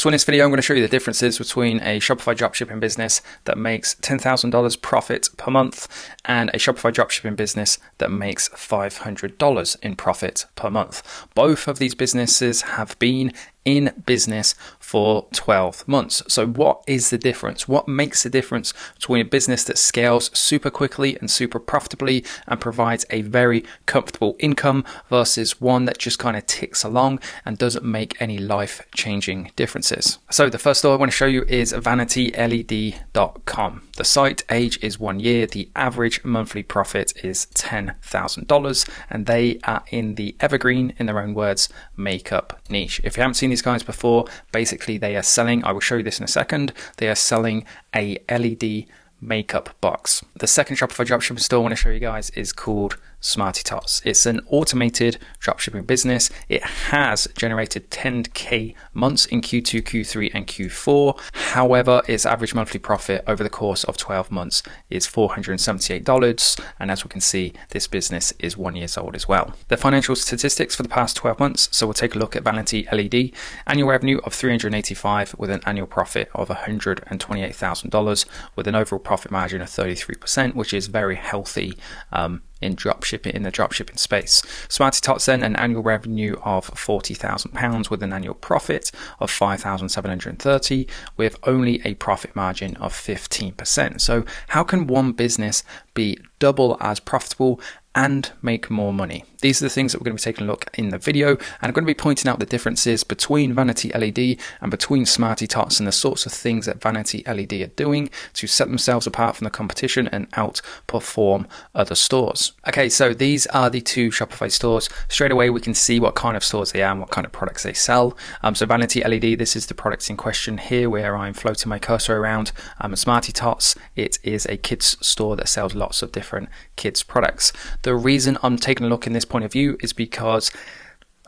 So in this video, I'm going to show you the differences between a Shopify dropshipping business that makes $10,000 profit per month and a Shopify dropshipping business that makes $500 in profit per month. Both of these businesses have been in business for 12 months. So, what is the difference? What makes the difference between a business that scales super quickly and super profitably and provides a very comfortable income versus one that just kind of ticks along and doesn't make any life changing differences? So, the first store I want to show you is vanityled.com. The site age is one year, the average monthly profit is $10,000, and they are in the evergreen, in their own words, makeup niche. If you haven't seen these guys before. Basically, they are selling, I will show you this in a second, they are selling a LED makeup box. The second Shopify dropshipping store I want to show you guys is called Smarty Tots. It's an automated dropshipping business. It has generated 10k months in Q2, Q3, and Q4. However, its average monthly profit over the course of 12 months is $478. And as we can see, this business is one years old as well. The financial statistics for the past 12 months. So we'll take a look at Vanity LED. Annual revenue of 385 with an annual profit of $128,000 with an overall profit margin of 33%, which is very healthy um, in dropshipping in the dropshipping space. Smarty Tots then an annual revenue of forty thousand pounds with an annual profit of five thousand seven hundred and thirty, with only a profit margin of fifteen percent. So how can one business be double as profitable and make more money. These are the things that we're going to be taking a look in the video, and I'm going to be pointing out the differences between Vanity LED and between Smarty Tots and the sorts of things that Vanity LED are doing to set themselves apart from the competition and outperform other stores. Okay, so these are the two Shopify stores. Straight away, we can see what kind of stores they are and what kind of products they sell. Um, so Vanity LED, this is the products in question here where I'm floating my cursor around. Um, Smarty Tots, it is a kids store that sells lots of different kids products. The reason I'm taking a look in this point of view is because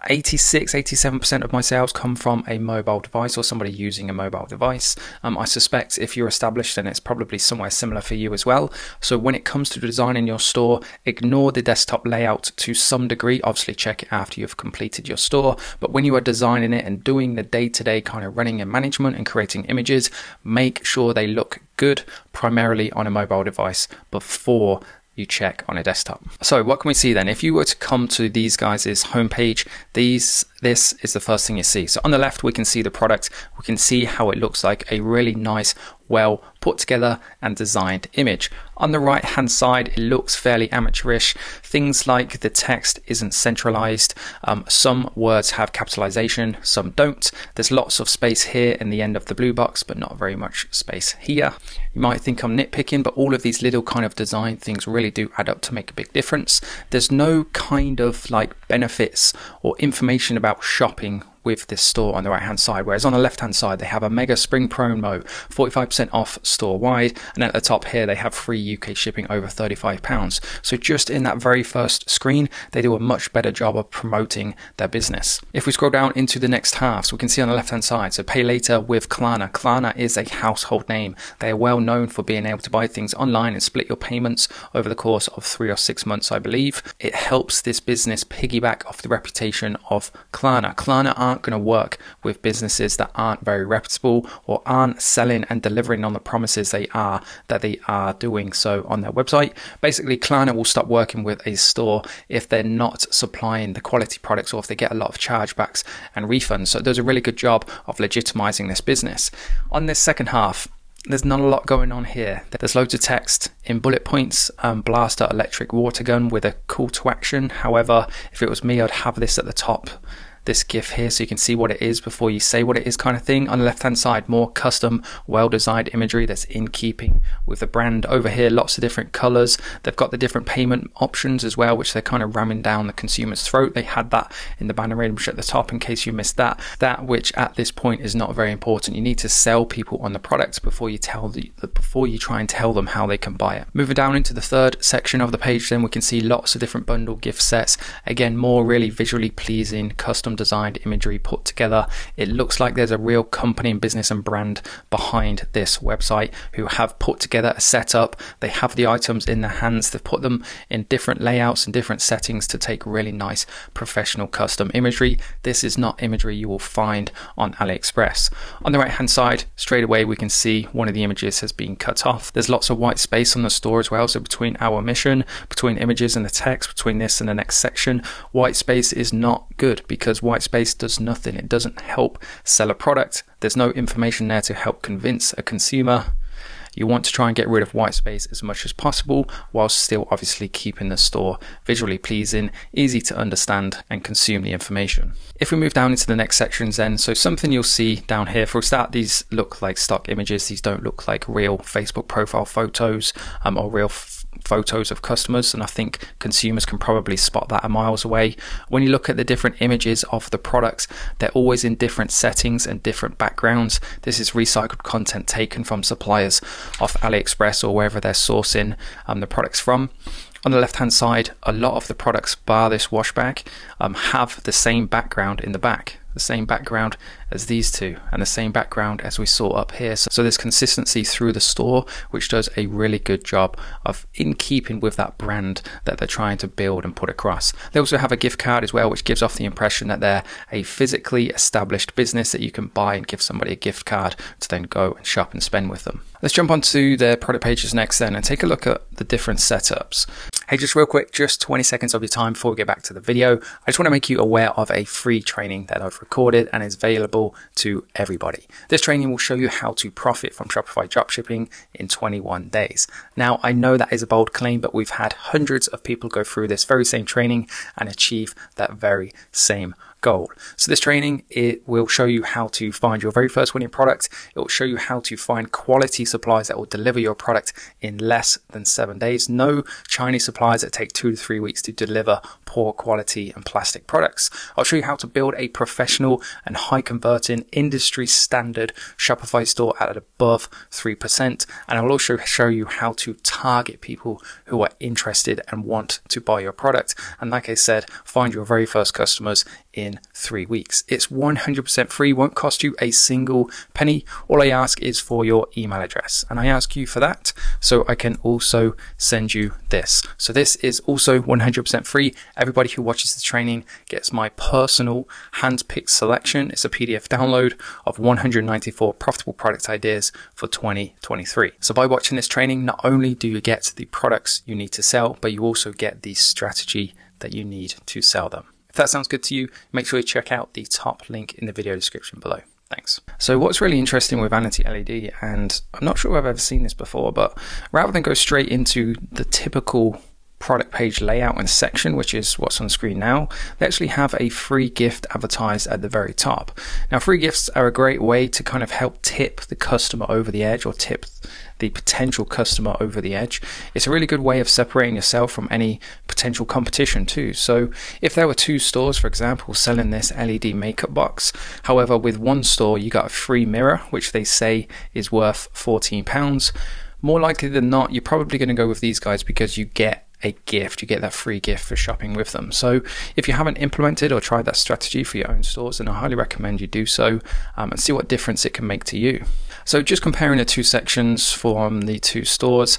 86 87% of my sales come from a mobile device or somebody using a mobile device. Um, I suspect if you're established, then it's probably somewhere similar for you as well. So, when it comes to designing your store, ignore the desktop layout to some degree. Obviously, check it after you've completed your store. But when you are designing it and doing the day to day kind of running and management and creating images, make sure they look good primarily on a mobile device before you check on a desktop. So what can we see then? If you were to come to these guys' homepage, these this is the first thing you see. So on the left, we can see the product. We can see how it looks like a really nice, well put together and designed image. On the right hand side, it looks fairly amateurish. Things like the text isn't centralized. Um, some words have capitalization, some don't. There's lots of space here in the end of the blue box, but not very much space here. You might think I'm nitpicking, but all of these little kind of design things really do add up to make a big difference. There's no kind of like benefits or information about shopping with this store on the right hand side. Whereas on the left hand side, they have a mega spring promo, 45% off store wide. And at the top here, they have free UK shipping over £35. So just in that very first screen, they do a much better job of promoting their business. If we scroll down into the next half, so we can see on the left hand side, so pay later with Klarna. Klarna is a household name. They are well known for being able to buy things online and split your payments over the course of three or six months, I believe. It helps this business piggyback off the reputation of Klarna. Klarna are aren't going to work with businesses that aren't very reputable or aren't selling and delivering on the promises they are that they are doing so on their website. Basically, Klarna will stop working with a store if they're not supplying the quality products or if they get a lot of chargebacks and refunds. So it does a really good job of legitimizing this business. On this second half, there's not a lot going on here. There's loads of text in bullet points, um, blaster electric water gun with a call to action. However, if it was me, I'd have this at the top this GIF here so you can see what it is before you say what it is kind of thing. On the left hand side, more custom, well designed imagery that's in keeping with the brand. Over here, lots of different colors. They've got the different payment options as well, which they're kind of ramming down the consumer's throat. They had that in the banner image at the top in case you missed that. That which at this point is not very important. You need to sell people on the product before you tell the, before you try and tell them how they can buy it. Moving down into the third section of the page, then we can see lots of different bundle gift sets. Again, more really visually pleasing custom custom designed imagery put together. It looks like there's a real company and business and brand behind this website who have put together a setup. They have the items in their hands. They've put them in different layouts and different settings to take really nice professional custom imagery. This is not imagery you will find on AliExpress. On the right hand side, straight away we can see one of the images has been cut off. There's lots of white space on the store as well. So between our mission, between images and the text, between this and the next section, white space is not good because white space does nothing. It doesn't help sell a product. There's no information there to help convince a consumer. You want to try and get rid of white space as much as possible whilst still obviously keeping the store visually pleasing, easy to understand and consume the information. If we move down into the next sections then, so something you'll see down here, for a start, these look like stock images. These don't look like real Facebook profile photos um, or real photos of customers, and I think consumers can probably spot that a miles away. When you look at the different images of the products, they're always in different settings and different backgrounds. This is recycled content taken from suppliers off AliExpress or wherever they're sourcing um, the products from. On the left hand side, a lot of the products, bar this wash bag, um, have the same background in the back the same background as these two and the same background as we saw up here. So, so, there's consistency through the store, which does a really good job of in keeping with that brand that they're trying to build and put across. They also have a gift card as well, which gives off the impression that they're a physically established business that you can buy and give somebody a gift card to then go and shop and spend with them. Let's jump onto their product pages next then and take a look at the different setups. Hey, just real quick, just 20 seconds of your time before we get back to the video. I just want to make you aware of a free training that I've recorded and is available to everybody. This training will show you how to profit from Shopify dropshipping in 21 days. Now, I know that is a bold claim, but we've had hundreds of people go through this very same training and achieve that very same goal. So this training, it will show you how to find your very first winning product. It will show you how to find quality supplies that will deliver your product in less than seven days. No Chinese supplies that take two to three weeks to deliver poor quality and plastic products. I'll show you how to build a professional and high converting industry standard Shopify store at above 3%. And I will also show you how to target people who are interested and want to buy your product. And like I said, find your very first customers in three weeks. It's 100% free, won't cost you a single penny. All I ask is for your email address, and I ask you for that so I can also send you this. So, this is also 100% free. Everybody who watches the training gets my personal hand picked selection. It's a PDF download of 194 profitable product ideas for 2023. So, by watching this training, not only do you get the products you need to sell, but you also get the strategy that you need to sell them. If that sounds good to you, make sure you check out the top link in the video description below. Thanks. So what's really interesting with Vanity LED, and I'm not sure I've ever seen this before, but rather than go straight into the typical product page layout and section, which is what's on screen now, they actually have a free gift advertised at the very top. Now, free gifts are a great way to kind of help tip the customer over the edge or tip the potential customer over the edge. It's a really good way of separating yourself from any potential competition too. So if there were two stores, for example, selling this LED makeup box, however, with one store you got a free mirror, which they say is worth 14 pounds. More likely than not, you're probably going to go with these guys because you get a gift. You get that free gift for shopping with them. So if you haven't implemented or tried that strategy for your own stores, then I highly recommend you do so um, and see what difference it can make to you. So just comparing the two sections from the two stores.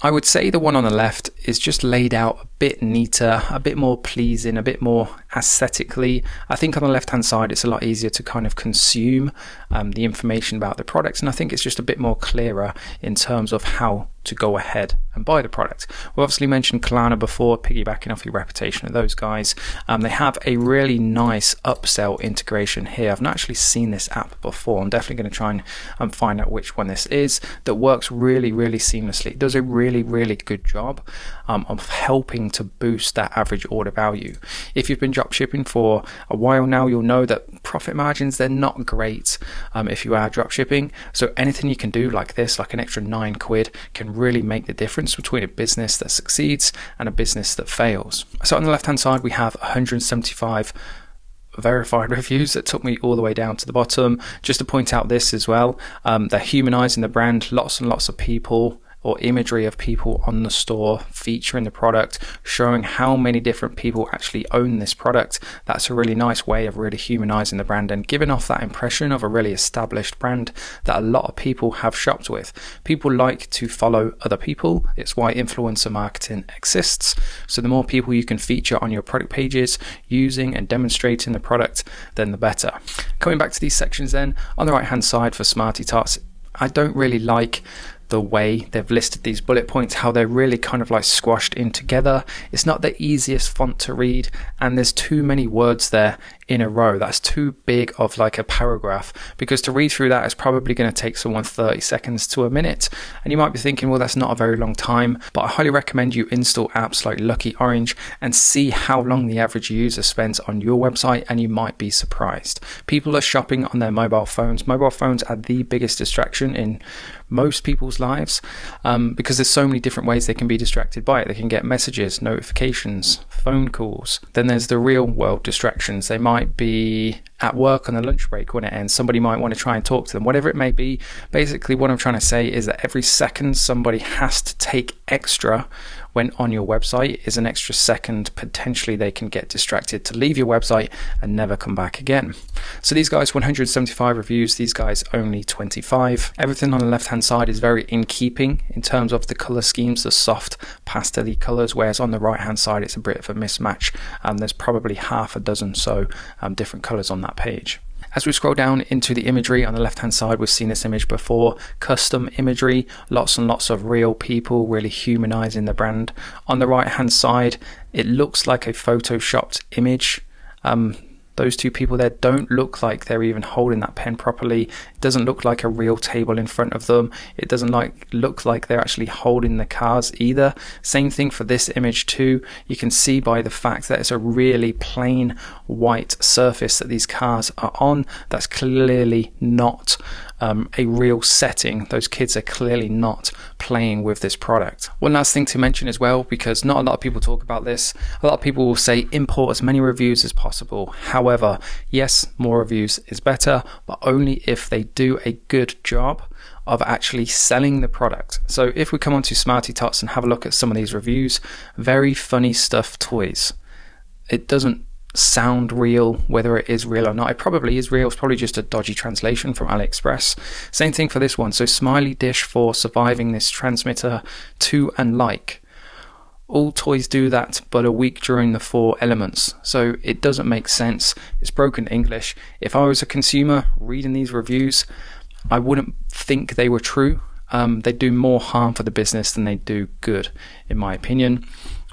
I would say the one on the left is just laid out a bit neater, a bit more pleasing, a bit more aesthetically. I think on the left hand side, it's a lot easier to kind of consume um, the information about the products, and I think it's just a bit more clearer in terms of how to go ahead and buy the product. We've obviously mentioned Klarna before, piggybacking off your reputation of those guys. Um, they have a really nice upsell integration here. I've not actually seen this app before. I'm definitely going to try and um, find out which one this is that works really, really seamlessly. It does a really, really good job um, of helping to boost that average order value. If you've been drop shipping for a while now, you'll know that profit margins they're not great um, if you are drop shipping. So anything you can do like this, like an extra nine quid, can really make the difference between a business that succeeds and a business that fails. So on the left hand side, we have 175 verified reviews that took me all the way down to the bottom. Just to point out this as well, um, they're humanizing the brand. Lots and lots of people or imagery of people on the store featuring the product, showing how many different people actually own this product. That's a really nice way of really humanizing the brand and giving off that impression of a really established brand that a lot of people have shopped with. People like to follow other people. It's why influencer marketing exists. So the more people you can feature on your product pages using and demonstrating the product, then the better. Coming back to these sections then, on the right hand side for Smarty Tots, I don't really like the way they've listed these bullet points, how they're really kind of like squashed in together. It's not the easiest font to read, and there's too many words there in a row. That's too big of like a paragraph because to read through that is probably going to take someone 30 seconds to a minute. And you might be thinking, well, that's not a very long time, but I highly recommend you install apps like Lucky Orange and see how long the average user spends on your website, and you might be surprised. People are shopping on their mobile phones. Mobile phones are the biggest distraction in most people's lives um, because there's so many different ways they can be distracted by it. They can get messages, notifications, phone calls. Then there's the real world distractions. They might might be at work on a lunch break when it ends. Somebody might want to try and talk to them, whatever it may be. Basically, what I'm trying to say is that every second somebody has to take extra when on your website is an extra second. Potentially, they can get distracted to leave your website and never come back again. So, these guys, 175 reviews, these guys, only 25. Everything on the left hand side is very in keeping in terms of the color schemes, the soft pastel colors, whereas on the right hand side, it's a bit of a mismatch. Um, there's probably half a dozen so um, different colors on that page. As we scroll down into the imagery on the left hand side, we've seen this image before custom imagery, lots and lots of real people really humanizing the brand. On the right hand side, it looks like a photoshopped image. Um, those two people there don't look like they're even holding that pen properly. It doesn't look like a real table in front of them. It doesn't like look like they're actually holding the cards either. Same thing for this image too. You can see by the fact that it's a really plain white surface that these cars are on. That's clearly not um, a real setting. Those kids are clearly not playing with this product. One last thing to mention as well, because not a lot of people talk about this, a lot of people will say import as many reviews as possible. However, yes, more reviews is better, but only if they do a good job of actually selling the product. So if we come onto Smarty Tots and have a look at some of these reviews, very funny stuff toys. It doesn't sound real, whether it is real or not. It probably is real. It's probably just a dodgy translation from AliExpress. Same thing for this one. So, Smiley Dish for surviving this transmitter to and like. All toys do that, but a week during the four elements. So it doesn't make sense. It's broken English. If I was a consumer reading these reviews, I wouldn't think they were true. Um, they do more harm for the business than they do good, in my opinion.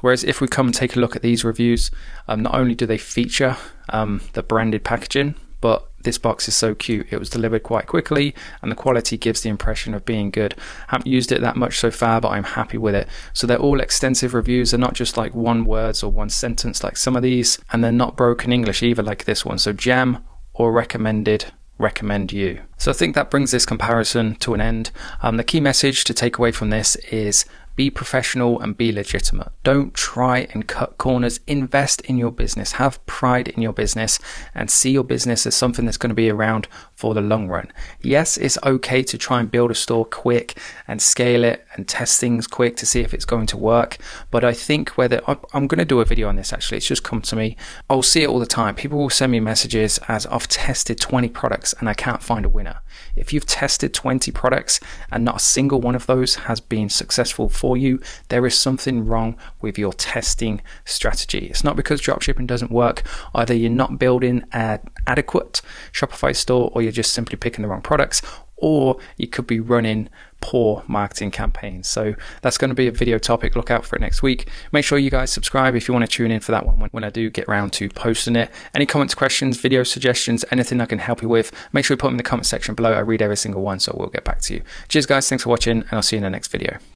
Whereas if we come and take a look at these reviews, um, not only do they feature um, the branded packaging, but this box is so cute. It was delivered quite quickly, and the quality gives the impression of being good. Haven't used it that much so far, but I'm happy with it. So they're all extensive reviews. They're not just like one words or one sentence like some of these, and they're not broken English either like this one. So jam or recommended recommend you. So I think that brings this comparison to an end. Um, the key message to take away from this is be professional and be legitimate. Don't try and cut corners. Invest in your business. Have pride in your business and see your business as something that's going to be around for the long run. Yes, it's okay to try and build a store quick and scale it and test things quick to see if it's going to work. But I think whether I'm going to do a video on this actually, it's just come to me. I'll see it all the time. People will send me messages as I've tested 20 products and I can't find a winner. If you've tested 20 products and not a single one of those has been successful for you, there is something wrong with your testing strategy. It's not because dropshipping doesn't work. Either you're not building an adequate Shopify store or you're just simply picking the wrong products or you could be running poor marketing campaigns. So that's going to be a video topic. Look out for it next week. Make sure you guys subscribe if you want to tune in for that one when, when I do get around to posting it. Any comments, questions, video suggestions, anything I can help you with, make sure you put them in the comment section below. I read every single one, so we'll get back to you. Cheers, guys. Thanks for watching, and I'll see you in the next video.